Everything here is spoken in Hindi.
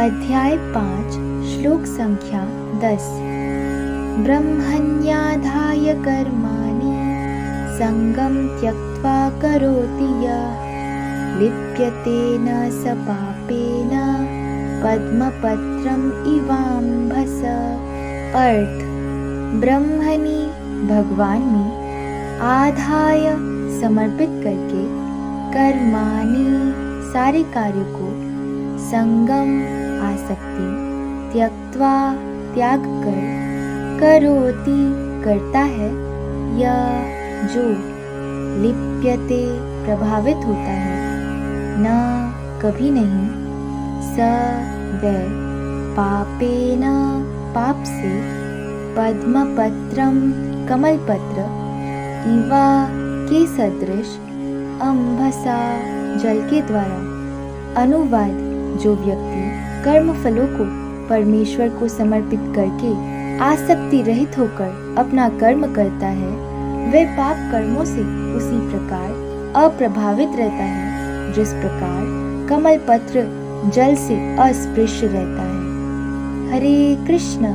अध्याय पाँच श्लोक संख्या दस। ब्रह्मण्याधाय कर्माणि सङ्गं त्यक्त्वा करोति यः। लिप्यते न स पापेन पद्मपत्रम इवाम्भस। अर्थ ब्रह्मणि भगवान में आधाय समर्पित करके कर्मानि सारे कार्य को संगम आसक्ति त्यक्वा त्याग कर करोति करता है। या जो लिप्यते प्रभावित होता है, न कभी नहीं, स व पापे न पाप से पद्म पत्रम कमल पत्र इवा के सदृश अम्भसा जल के द्वारा अनुवाद जो व्यक्ति कर्म फलों को परमेश्वर को समर्पित करके आसक्ति रहित होकर अपना कर्म करता है, वह पाप कर्मों से उसी प्रकार अप्रभावित रहता है, जिस प्रकार कमल पत्र जल से अस्पृश्य रहता है। हरे कृष्ण।